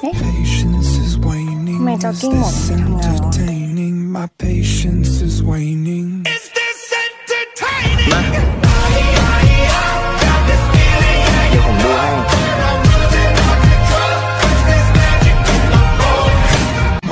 Patience is waning. My talking more. My patience is waning.